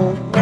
Oh.